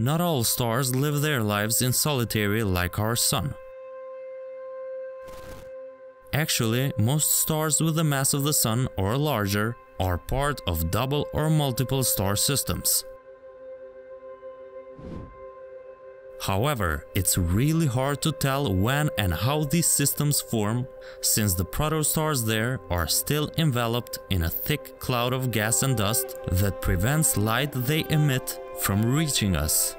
Not all stars live their lives in solitary like our Sun. Actually, most stars with the mass of the Sun or larger are part of double or multiple star systems. However, it's really hard to tell when and how these systems form, since the protostars there are still enveloped in a thick cloud of gas and dust that prevents light they emit from reaching us.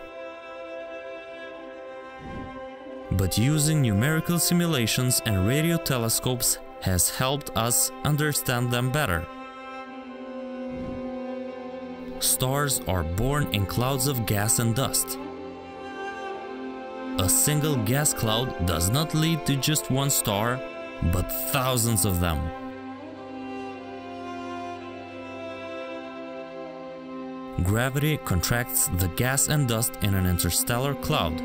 But using numerical simulations and radio telescopes has helped us understand them better. Stars are born in clouds of gas and dust. A single gas cloud does not lead to just one star, but thousands of them. Gravity contracts the gas and dust in an interstellar cloud.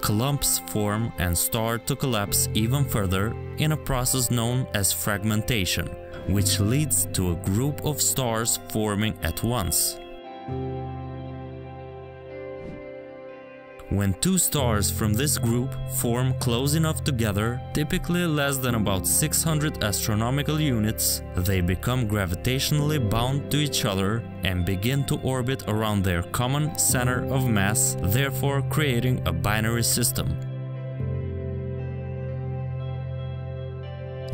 Clumps form and start to collapse even further in a process known as fragmentation, which leads to a group of stars forming at once. When two stars from this group form close enough together, typically less than about 600 astronomical units, they become gravitationally bound to each other and begin to orbit around their common center of mass, therefore creating a binary system.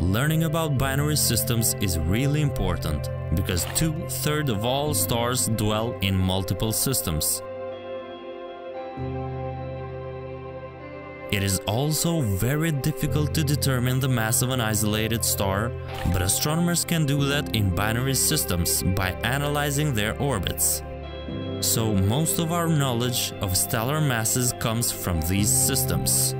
Learning about binary systems is really important because two-thirds of all stars dwell in multiple systems. It is also very difficult to determine the mass of an isolated star, but astronomers can do that in binary systems by analyzing their orbits. So most of our knowledge of stellar masses comes from these systems.